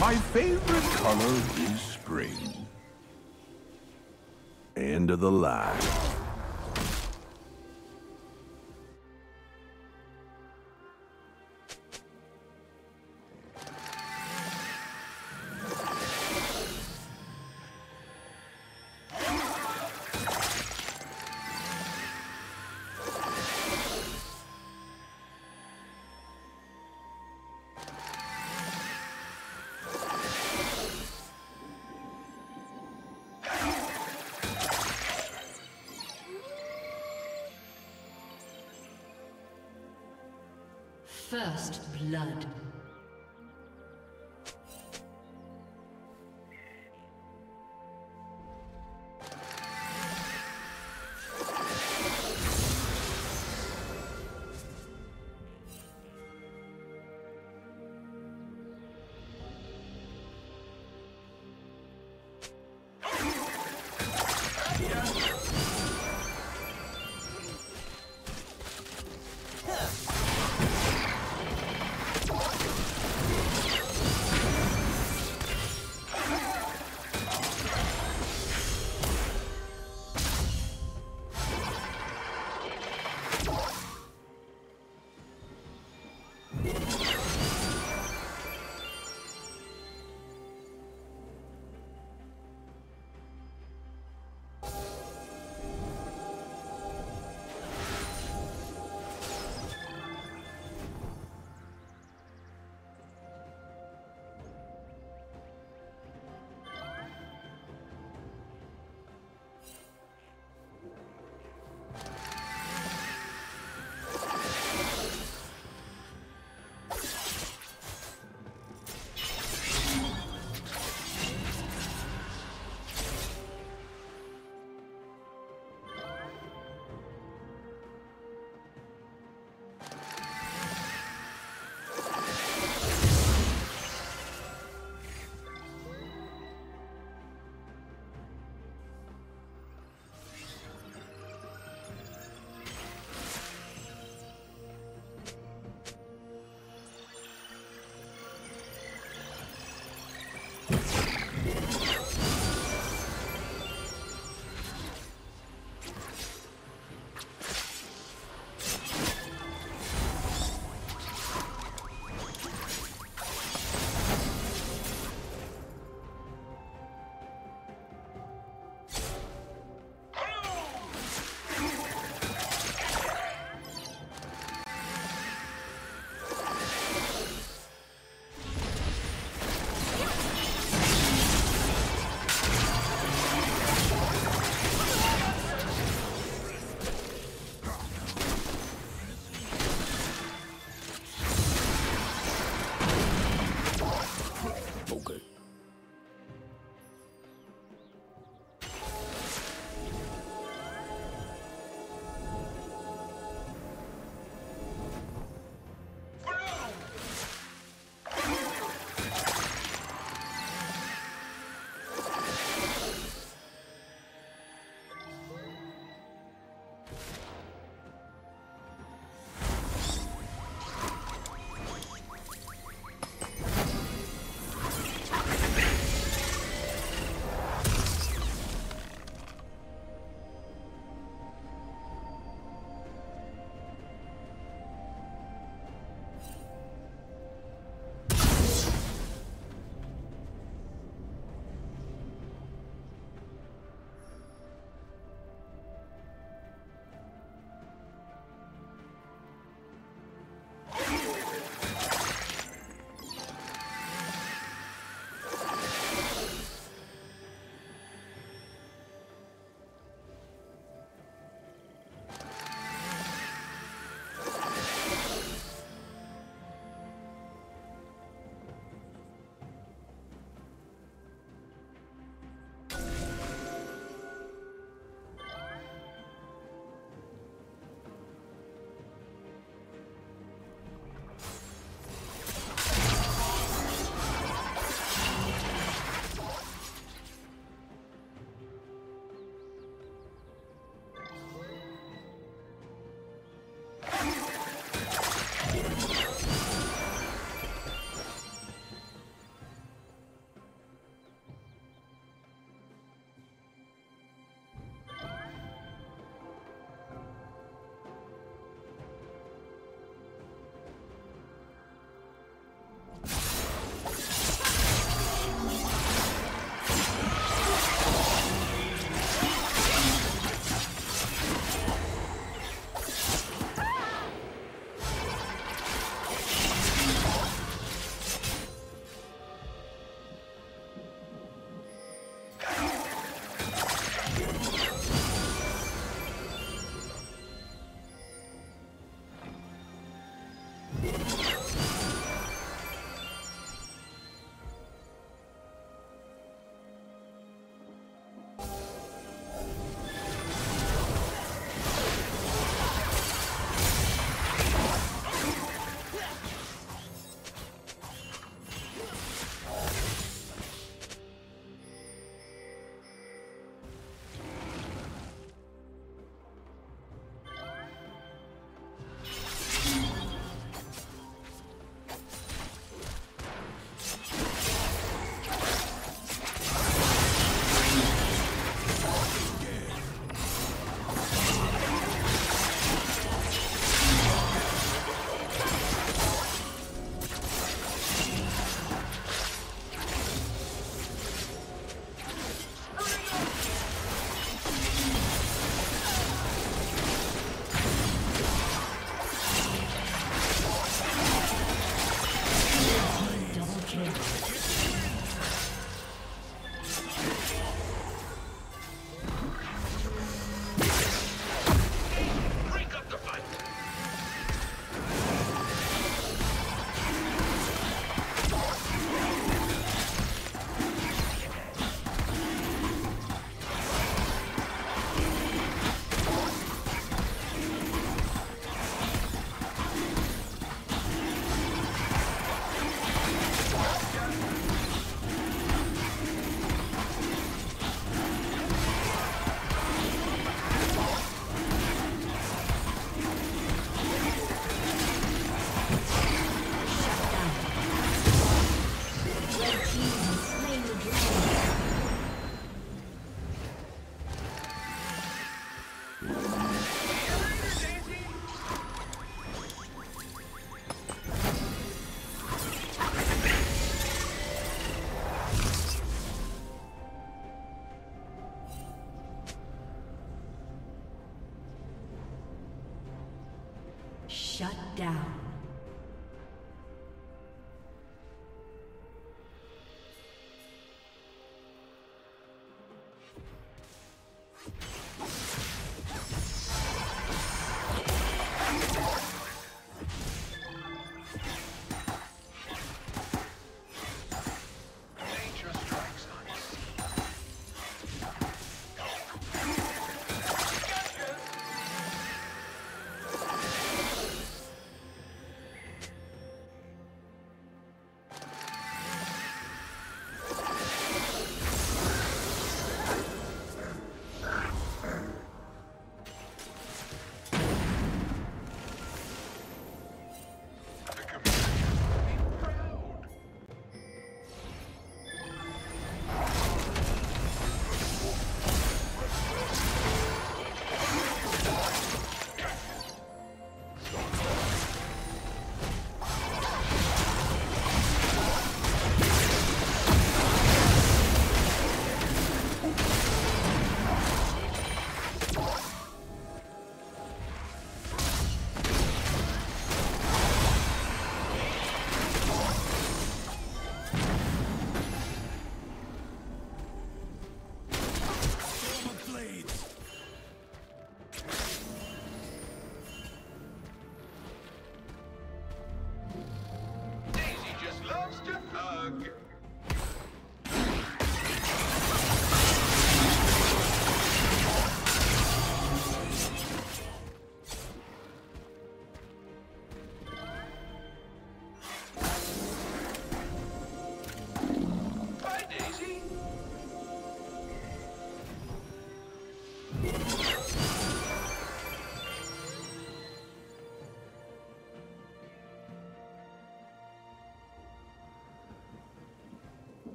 My favorite color is spring. End of the line.